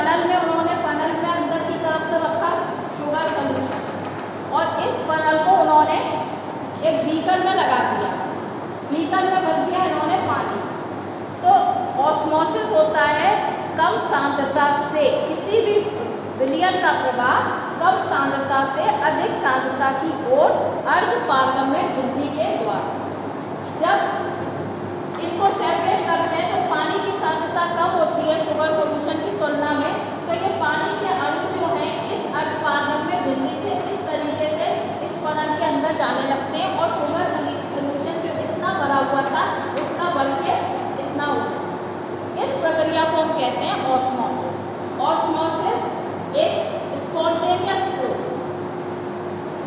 Funnel में उन्होंने funnel में अंदर की तरफ़ तो रखा शुगर सोल्यूशन और इस फनल को उन्होंने एक बीकर में लगा दिया। बीकर में भर दिया, इन्होंने पानी। तो ऑस्मोसिस होता है कम सांद्रता से, किसी भी विलियन का प्रभाव कम सांद्रता से अधिक सांद्रता की ओर अर्ध पारगम्य झिल्ली के द्वारा। जब इनको सेपरेट करते हैं तो पानी की सांद्रता कम होती है शुगर सॉल्यूशन की तुलना में तो ये पानी के अणु जो हैं इस अर्ध पारगम्य झिल्ली से इस तरीके से इस फनल के अंदर जाने लगते हैं और शुगर सोल्यूशन जो इतना भरा हुआ था उसका बढ़ के इतना हो इस प्रक्रिया को हम कहते हैं ऑस्मोसिस ऑस्मोसिस एक स्पॉन्टेनियस फ्लो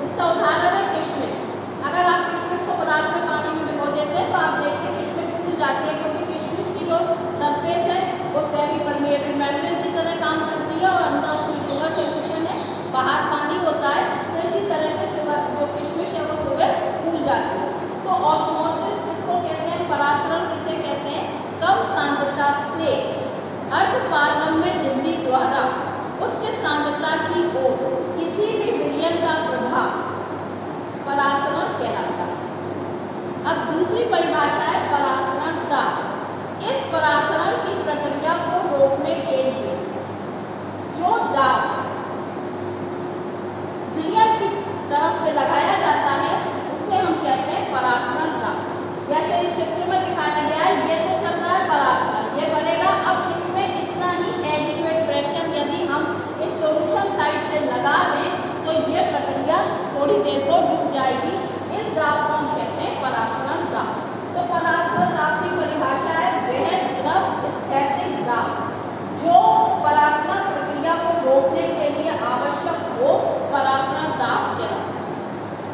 इसका उदाहरण है किशमिश. अगर आप किशमिश को रात में पानी में भिगो देते हैं तो आप देखते हैं किशमिश फूल जाती है, क्योंकि किशमिश की जो सरफेस है वो सेमी परमेबल मेम्ब्रेन की तरह काम करती है और अंदर उसमें शुगर सोल्यूशन है बाहर पानी होता है तो इसी तरह से शुगर जो किशमिश है वो सुबह फूल जाती है तो ऑस्मोसिस किसको कहते हैं परासरण किसे कहते हैं कम सांद्रता से अर्ध पारगम्य झिल्ली द्वारा उच्च सांद्रता की ओर किसी भी विलयन का प्रभाव परासरण कहलाता है। अब दूसरी परिभाषा है परासरण दाब इस परासरण की प्रक्रिया को रोकने के लिए जो दाब विलयन की तरफ़ से लगाया जाता है उसे हम कहते हैं परासरण दाब जैसे इस चित्र में दिखाया गया है ये तो चल रहा है परासरण ये बनेगा अब इसमें इतना ही एडिक्वेट प्रेशर यदि हम इस सोल्यूशन साइड से लगा दें तो ये प्रक्रिया थोड़ी देर को रुक जाएगी इस दाब को हम कहते हैं परासरण दाब तो परासरण दाब की परिभाषा है वह द्रव स्थैतिक दाब जो परासरण प्रक्रिया को रोकने के लिए आवश्यक हो परासरण दाब कहलाता है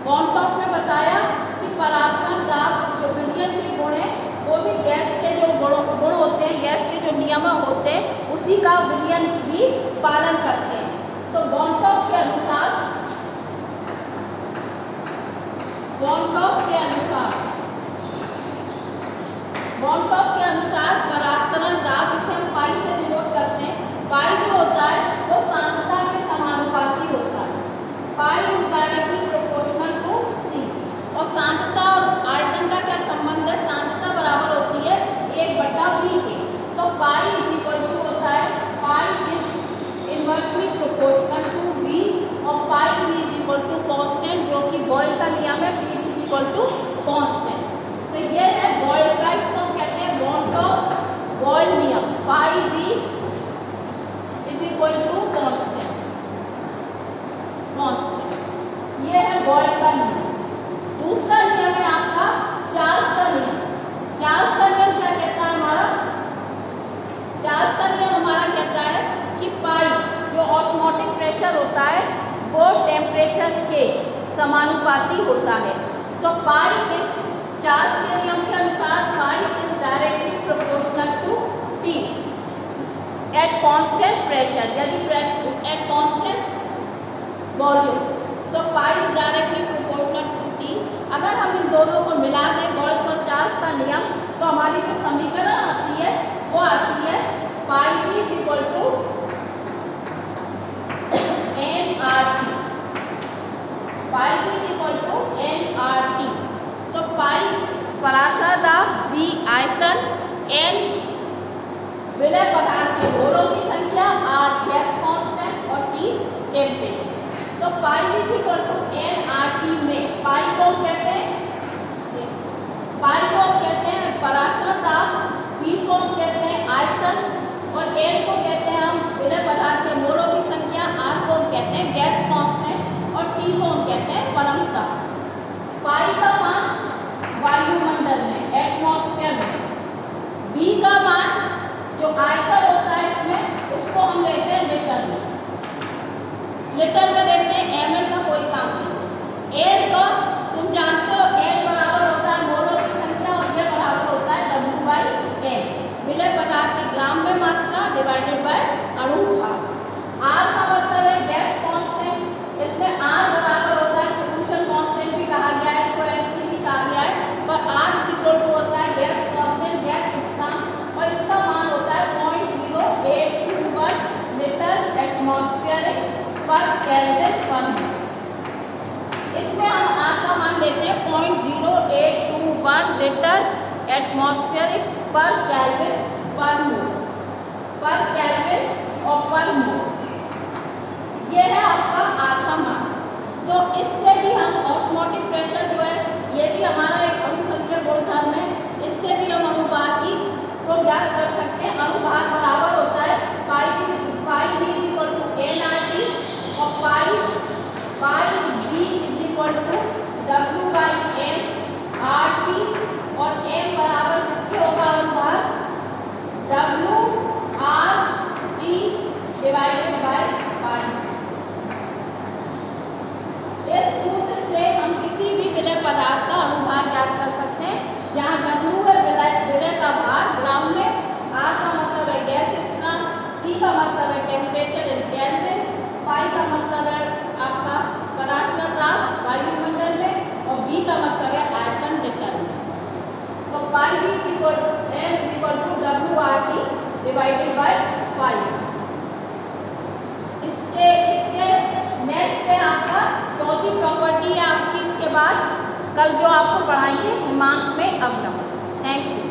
कॉन्टॉप ने बताया कि परासरण दाब जो विलियन के गुण है वो भी गैस के जो गुण होते हैं गैस के जो नियम होते हैं उसी का विलियन भी पालन करते हैं। तो बॉन्टॉफ के अनुसार बॉन्टॉफ के अनुसार बॉन्टॉफ के अनुसार परासरण दाब इसे हम पाई से रिलोट करते हैं। पाई जो होता है वो सांद्रता के समानुपाती होता है pi is directly proportional to C और सांद्रता और आयतन का क्या संबंध है सांद्रता बराबर होती है एक बटा वी के तो पाई इज़ इक्वल टू होता है pi is inversely proportional to v और pi v is equal to constant जो कि बॉयल का नियम है p is equal to constant तो ये है बॉयल का, इसको कहते हैं बॉन्ड ऑफ़ बॉयल नियम pi v is equal to constant constant ये है बॉयल का नियम. दूसरा नियम है आपका चार्ल्स का नियम. चार्ल्स का नियम क्या कहता है हमारा? चार्ल्स का नियम हमारा कहता है कि पाई जो ऑस्मोटिक प्रेशर होता है, वो टेम्परेचर के समानुपाती होता है. तो पाई इस चार्ल्स के नियम के अनुसार pi is directly proportional to T at constant pressure यदि एट कांस्टेंट वॉल्यूम तो pi is directly proportional to T अगर हम इन दोनों को मिला दें बॉल्स और चार्ल्स का नियम तो हमारी जो समीकरण आती है, वो आती है pi V is equal to n R T pi V is equal to n R T तो पाई परासादा वी आयतन एन विलय पदार्थ के मोलों की संख्या, आर गैस कांस्टेंट और टी टेम्परेचर तो pi is equal to n R T में, पाई को कहते हैं लेटर में देते हैं एम एन का कोई काम नहीं। एल का, तुम जानते हो एल बराबर होता है मोनों की संख्या और यह बराबर होता है डब्ल्यू बाई एम विलय पदार्थ की ग्राम में मात्रा डिवाइडेड बाई पर मोल ये है आपका मान तो इससे भी हम ऑस्मोटिक प्रेशर जो है ये भी हमारा एक अणुसंख्या गुणधर्म है इससे भी हम अनुपात की को ज्ञात कर सकते हैं अनुपात बराबर होता है pi pi V equal to n R T और pi pi V equal to W by M R T और एम बराबर किसके होगा अनुपात W R T divided by pi इस सूत्र से हम किसी भी विलय पदार्थ का ज्ञात कर सकते हैं। जहाँ डब्ल्यू है विलय का भार ग्राम में आर का मतलब है गैस स्नान टी का मतलब है टेम्परेचर इन केल्विन पाई का मतलब है आपका पराशर ताप वायुमंडल में, और बी का मतलब है आयतन लीटर में। तो pi V equal M equal to W R T divided by pi. इसके इसके नेक्स्ट है आपका चौथी प्रॉपर्टी है आपकी, इसके बाद कल जो आपको पढ़ाएँगे हिमांक में अब नंबर थैंक यू